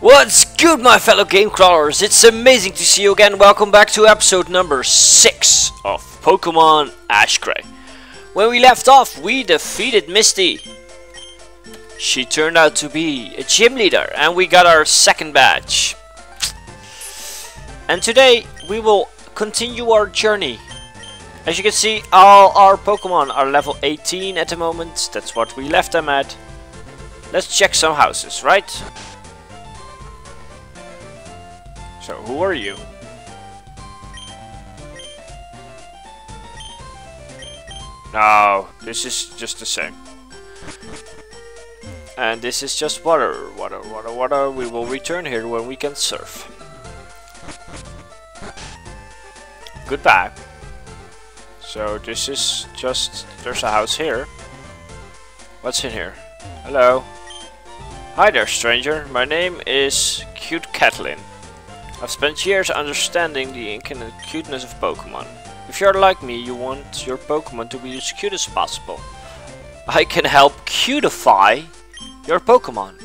What's good my fellow game crawlers? It's amazing to see you again. Welcome back to episode number 6 of Pokemon Ash Gray. When we left off, we defeated Misty. She turned out to be a gym leader and we got our second badge. And today we will continue our journey. As you can see, all our Pokemon are level 18 at the moment. That's what we left them at. Let's check some houses, right? So, who are you? No, this is just the same. And this is just water, water, water, water. We will return here when we can surf. Goodbye. So this is just, there's a house here. What's in here? Hello. Hi there, stranger. My name is Cute Catlin. I've spent years understanding the infinite cuteness of Pokemon. If you're like me, you want your Pokemon to be as cute as possible. I can help cutify your Pokemon.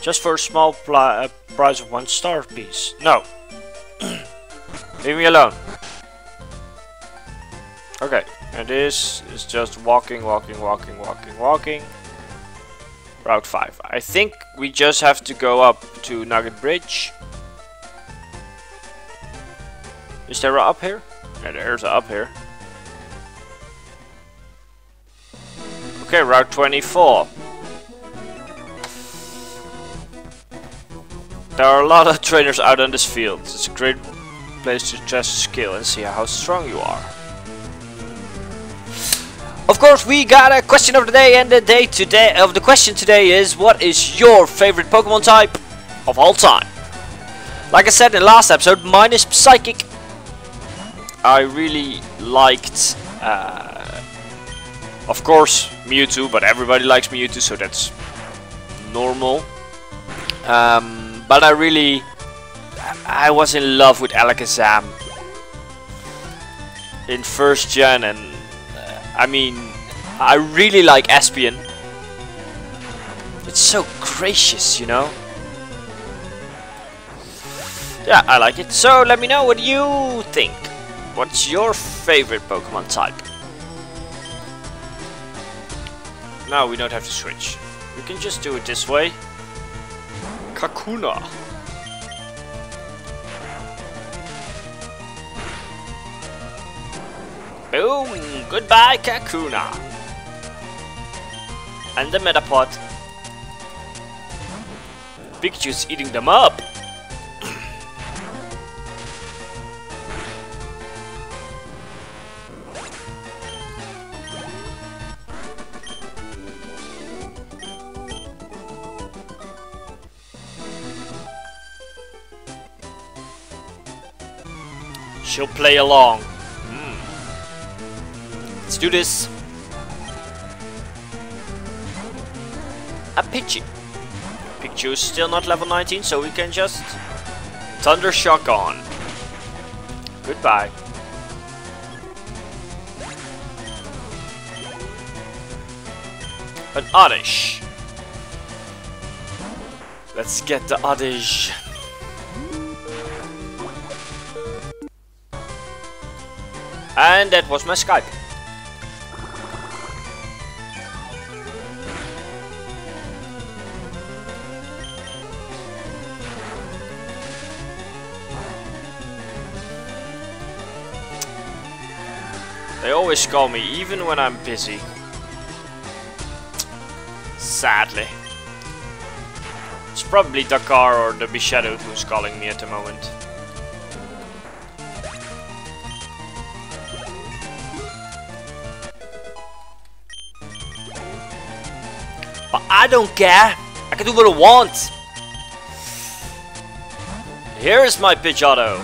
Just for a small uh, price of one star piece. No. Leave me alone. Okay, and this is just walking, walking, walking, walking, walking. Route 5. I think we just have to go up to Nugget Bridge. Is there a up here? Yeah, there's a up here. Okay, Route 24. There are a lot of trainers out on this field. It's a great place to test skill and see how strong you are. Of course, we got a question of the day, and the day today of the question today is: What is your favorite Pokemon type of all time? Like I said in the last episode, mine is Psychic. I really liked, uh, of course, Mewtwo, but everybody likes Mewtwo, so that's normal. Um, but I really, I was in love with Alakazam in first gen, and uh, I mean, I really like Espeon. It's so gracious, you know. Yeah, I like it. So let me know what you think. What's your favorite Pokemon type? No, we don't have to switch. We can just do it this way. Kakuna. Boom! Goodbye, Kakuna. And the Metapod. Pikachu's eating them up. She'll play along. Hmm. Let's do this. A Pidgey. Pikachu is still not level 19, so we can just Thunder Shock on. Goodbye. An Oddish. Let's get the Oddish. And that was my Skype. They always call me, even when I'm busy. Sadly. It's probably Dakar or the Beshadowed who's calling me at the moment. But I don't care. I can do what I want. Here is my Pidgeotto.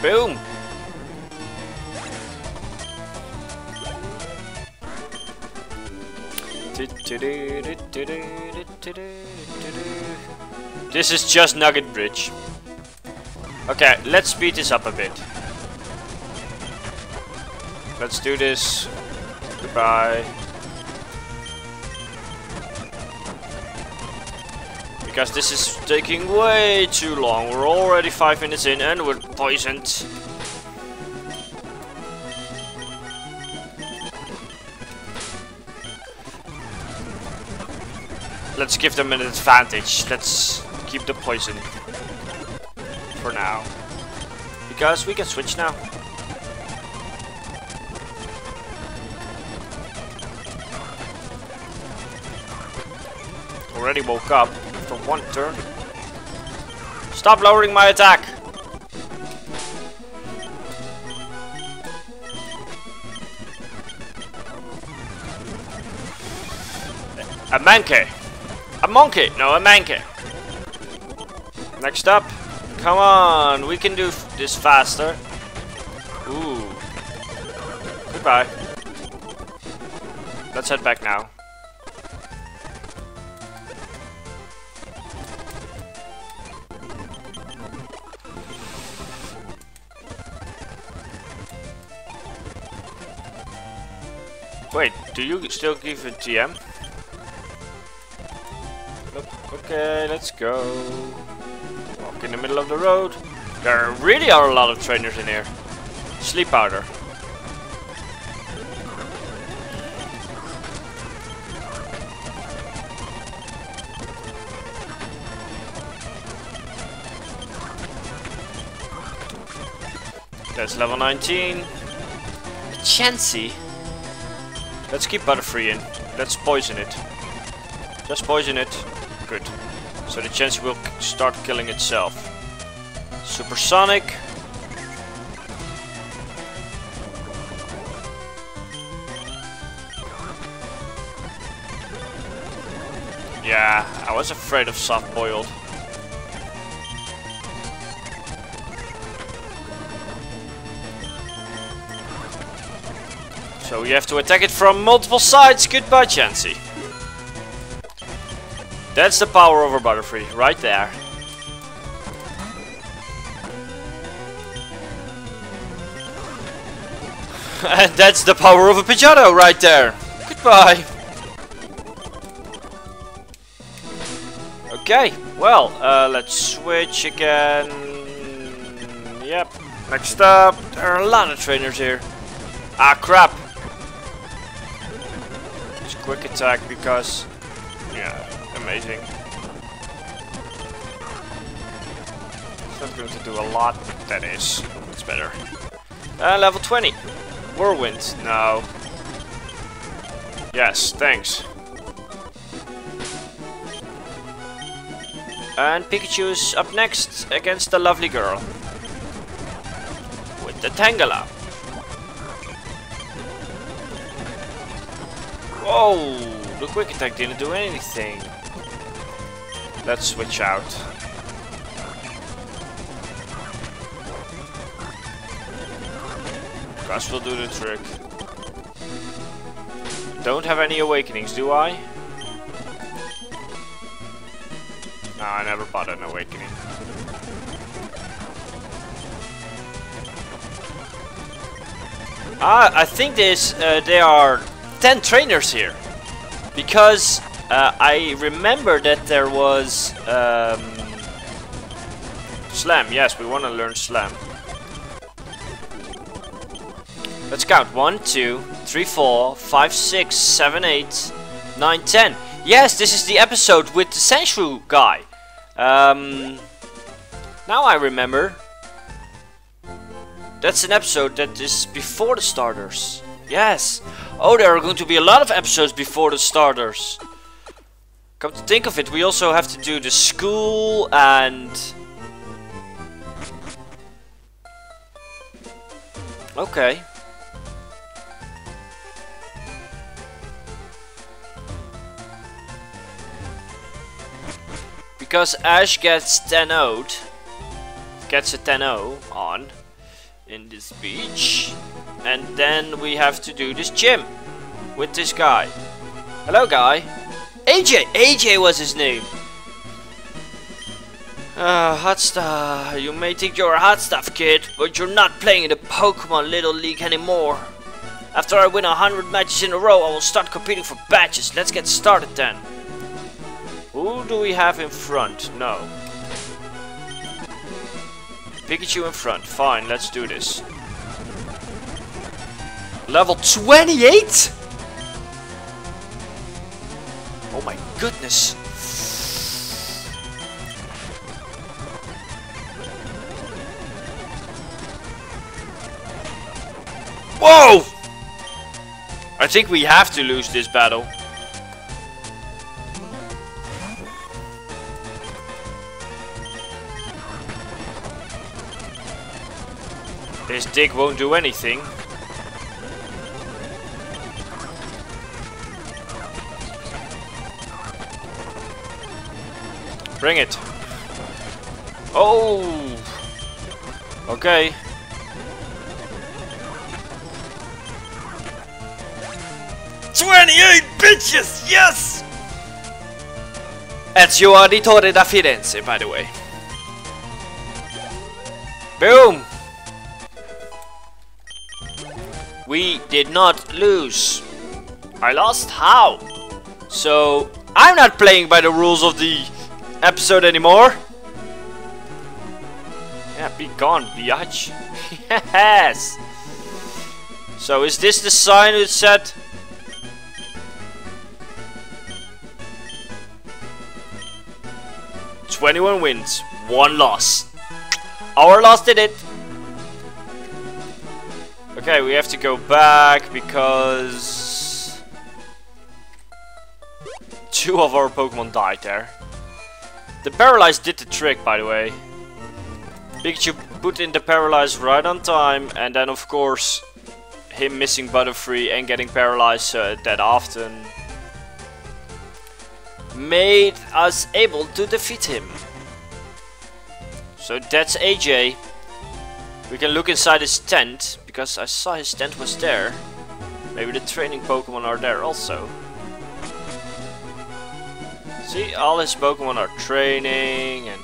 Boom. This is just Nugget Bridge. Okay, let's speed this up a bit. Let's do this. Goodbye. Because this is taking way too long. We're already five minutes in and we're poisoned. Let's give them an advantage. Let's keep the poison for now. Because we can switch now. Already woke up after one turn. Stop lowering my attack! A monkey! A monkey! No, a monkey! Next up. Come on, we can do this faster. Ooh. Goodbye. Let's head back now. Wait, do you still give a TM? Okay, let's go. In the middle of the road. There really are a lot of trainers in here. Sleep powder. That's level 19. Chansey. Let's keep Butterfree in. Let's poison it. Just poison it. Good. So the Chansey will start killing itself. Supersonic. Yeah, I was afraid of soft boiled. So we have to attack it from multiple sides. Goodbye, Chansey. That's the power over Butterfree, right there. and that's the power of a Pidgeotto right there. Goodbye. Okay, well, uh, let's switch again. Yep, next up, there are a lot of trainers here. Ah, crap. Just quick attack because, amazing. Not going to do a lot, that is. It's better. Uh, level 20. Whirlwind. No. Yes, thanks. And Pikachu is up next against the lovely girl. With the Tangela. Whoa! The quick attack didn't do anything. Let's switch out. Gust will do the trick. Don't have any awakenings, do I? No, I never bought an awakening. Ah, I think this uh, there are 10 trainers here. Because uh, I remember that there was um, Slam. Yes, we want to learn Slam. Let's count. 1, 2, 3, 4, 5, 6, 7, 8, 9, 10. Yes, this is the episode with the Sandshrew guy. Um, now I remember. That's an episode that is before the starters. Yes. Oh, there are going to be a lot of episodes before the starters. Come to think of it, we also have to do the school and... Okay. Because Ash gets 10 0 gets a 10 0 on in this beach. And then we have to do this gym with this guy. Hello, guy. AJ! AJ was his name. Uh, hot stuff. You may think you're a hot stuff kid, but you're not playing in the Pokemon Little League anymore. After I win a hundred matches in a row, I will start competing for badges. Let's get started then. Who do we have in front? No. Pikachu in front. Fine, let's do this. Level 28? Goodness. Whoa! I think we have to lose this battle. This dig won't do anything. Bring it. Oh! Okay. Twenty-eight bitches! Yes! Ezio Auditore da Firenze, by the way. Boom! We did not lose. I lost? How? So, I'm not playing by the rules of the episode anymore. Yeah, be gone, biatch. yes! So, is this the sign that said... Twenty-one wins, one loss. Our loss did it. Okay, we have to go back because two of our Pokemon died there. The Paralyze did the trick, by the way. Pikachu put in the Paralyze right on time, and then of course him missing Butterfree and getting paralyzed uh, that often made us able to defeat him. So that's AJ. We can look inside his tent, because I saw his tent was there. Maybe the training Pokemon are there also. See, all his Pokemon are training and...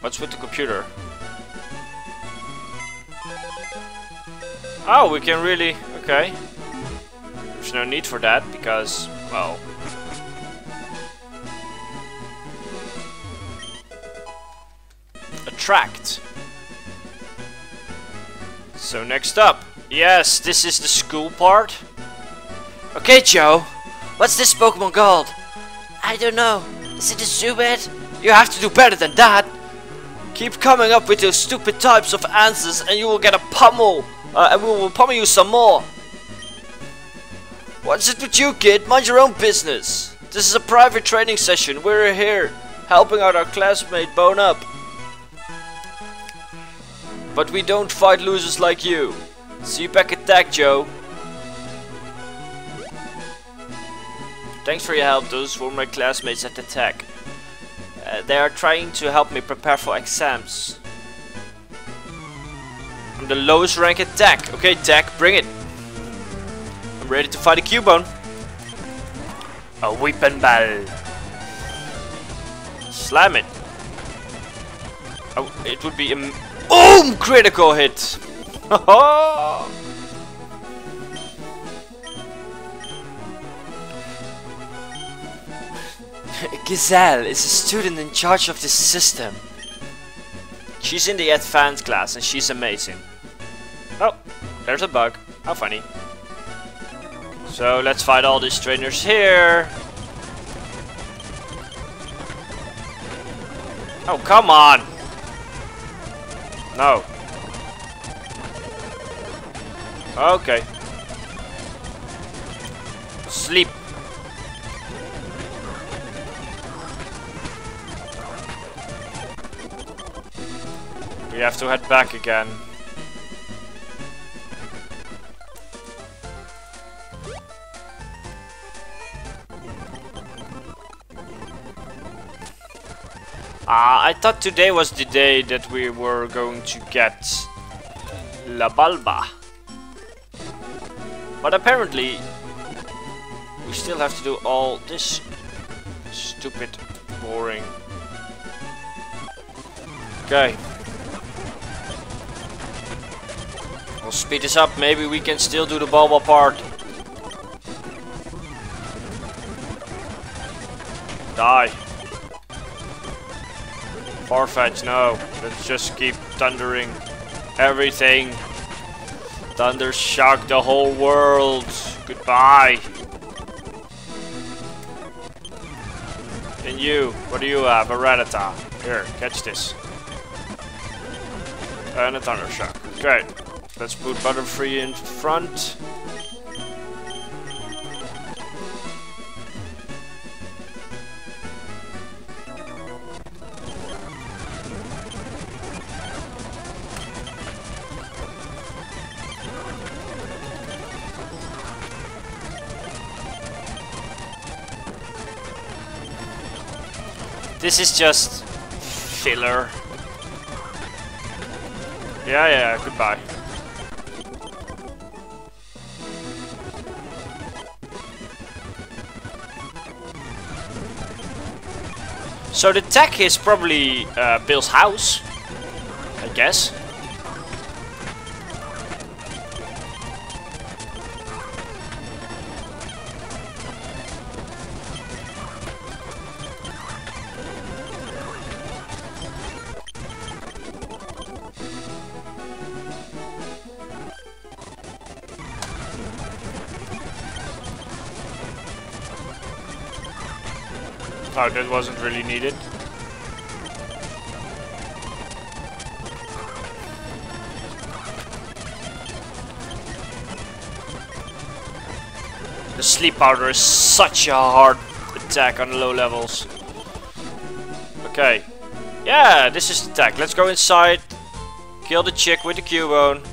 What's with the computer? Oh, we can really... Okay. There's no need for that, because, well... Attract. So next up. Yes, this is the school part. Okay, Joe. What's this Pokemon called? I don't know. Is it a Zubat? You have to do better than that. Keep coming up with those stupid types of answers and you will get a pummel. Uh, and we will pummel you some more. What's it with you, kid? Mind your own business. This is a private training session. We're here helping out our classmate Bone Up. But we don't fight losers like you. See you back at Tech, Joe. Thanks for your help, those were my classmates at the Tech. Uh, they are trying to help me prepare for exams. I'm the lowest rank at. Okay, Tech, bring it. I'm ready to fight a Cubone. A weapon ball. Slam it. Oh, it would be a boom critical hit. Giselle is a student in charge of this system. She's in the advanced class and she's amazing. Oh, there's a bug. How funny. So let's fight all these trainers here. Oh, come on! No. Okay. Sleep. We have to head back again. Uh, I thought today was the day that we were going to get La Balba. But apparently, we still have to do all this stupid, boring... Okay. We'll speed this up. Maybe we can still do the Bulba part. Die. Farfetch'd, no. Let's just keep thundering everything. Thunder shock the whole world. Goodbye. And you, what do you have? A Rattata. Here, catch this. And a Thunder Shock. Great. Let's put Butterfree in front. This is just filler. Yeah, yeah, goodbye. So the tech is probably uh, Bill's house, I guess. Oh, that wasn't really needed. The sleep powder is such a hard attack on low levels. Okay. Yeah, this is the attack. Let's go inside. Kill the chick with the Cubone.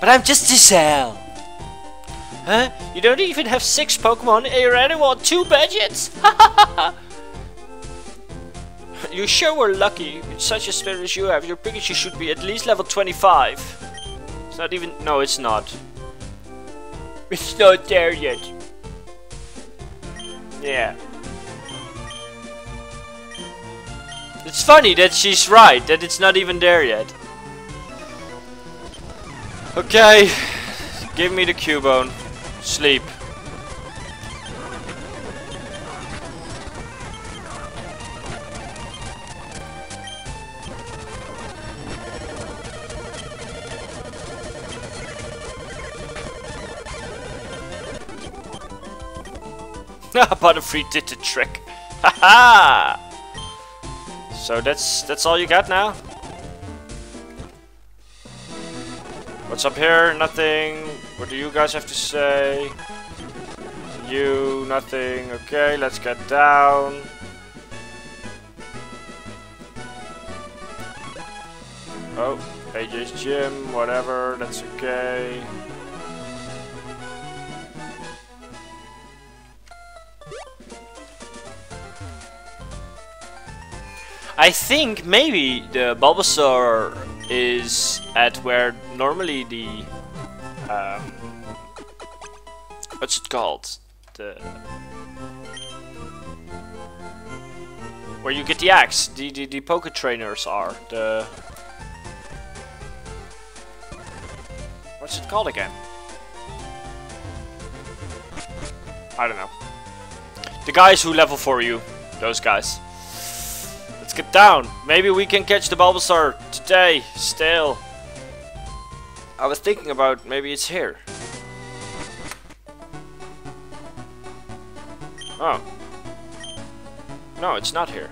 But I'm just a cell. Huh? You don't even have six Pokemon and you already want two badges? you sure were lucky. With such a spirit as you have, your Pikachu should be at least level 25. It's not even... No, it's not. It's not there yet. Yeah. It's funny that she's right, that it's not even there yet. Okay, give me the Cubone. Sleep. Butterfree did the trick. Haha! so that's that's all you got now? What's up here? Nothing. What do you guys have to say? You, nothing. Okay, let's get down. Oh, AJ's gym, whatever, that's okay. I think maybe the Bulbasaur is at where normally the um, what's it called the where you get the axe the the, the poke trainers are the what's it called again I don't know the guys who level for you those guys Let's get down. Maybe we can catch the Bulbasaur today, still. I was thinking about maybe it's here. Oh. No, it's not here.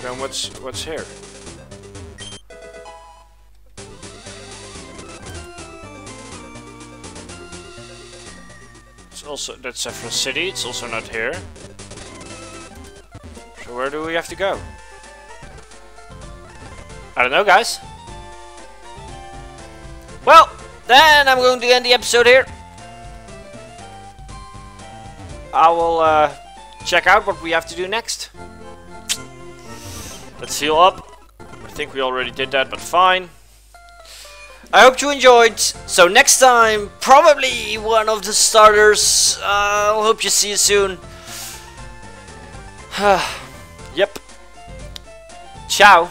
Then what's what's here? It's also that's Saffron City, it's also not here. So where do we have to go? I don't know guys. Well, then I'm going to end the episode here. I will uh, check out what we have to do next. Let's heal up. I think we already did that, but fine. I hope you enjoyed. So next time, probably one of the starters. I uh, hope you see you soon. yep. Ciao.